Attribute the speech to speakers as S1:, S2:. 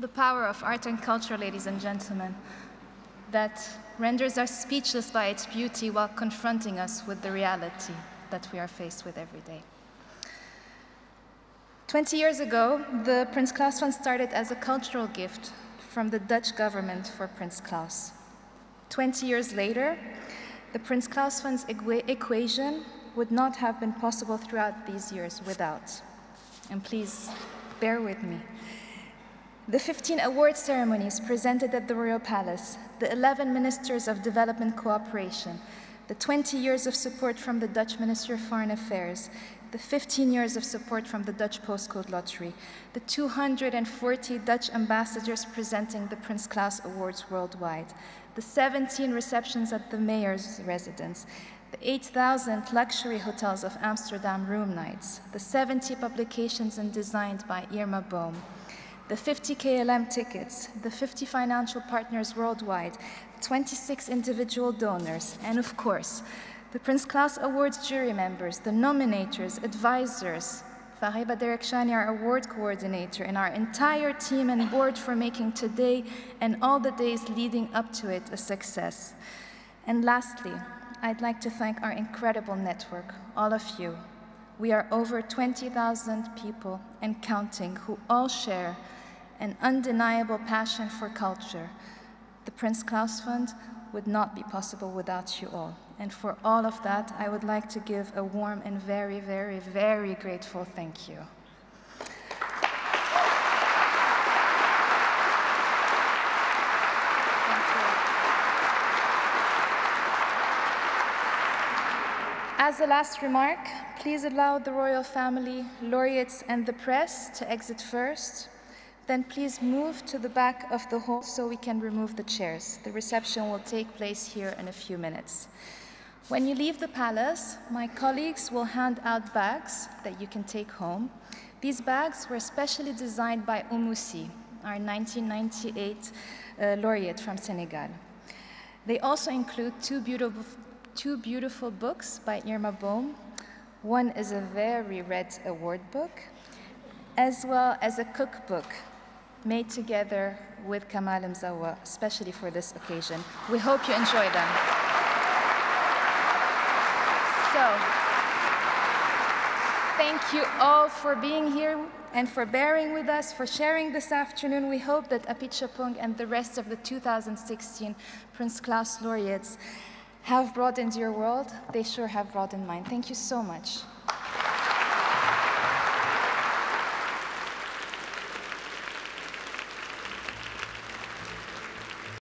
S1: the power of art and culture, ladies and gentlemen, that renders us speechless by its beauty while confronting us with the reality that we are faced with every day. 20 years ago, the Prince Claus Fund started as a cultural gift from the Dutch government for Prince Claus. 20 years later, the Prince Claus Fund's equation would not have been possible throughout these years without. And please, bear with me. The 15 award ceremonies presented at the Royal Palace, the 11 ministers of development cooperation, the 20 years of support from the Dutch Ministry of Foreign Affairs, the 15 years of support from the Dutch Postcode Lottery, the 240 Dutch ambassadors presenting the Prince Claus Awards worldwide, the 17 receptions at the mayor's residence, the 8,000 luxury hotels of Amsterdam room nights, the 70 publications and designed by Irma Boom, the 50 KLM tickets, the 50 financial partners worldwide, 26 individual donors, and of course, the Prince Claus Awards jury members, the nominators, advisors, Fariba Derakhshani, our award coordinator, and our entire team and board for making today and all the days leading up to it a success. And lastly, I'd like to thank our incredible network, all of you. We are over 20,000 people and counting who all share an undeniable passion for culture. The Prince Claus Fund would not be possible without you all. And for all of that, I would like to give a warm and very, very, very grateful thank you. As a last remark, please allow the royal family, laureates, and the press to exit first. Then please move to the back of the hall so we can remove the chairs. The reception will take place here in a few minutes. When you leave the palace, my colleagues will hand out bags that you can take home. These bags were specially designed by Oumou Sy, our 1998 uh, laureate from Senegal. They also include two beautiful, two beautiful books by Irma Boom. One is a very red award book, as well as a cookbook made together with Kamal Mouzawak, especially for this occasion. We hope you enjoy them. So, thank you all for being here and for bearing with us, for sharing this afternoon. We hope that Apichatpong and the rest of the 2016 Prince Claus laureates have broadened your world. They sure have broadened mine. Thank you so much.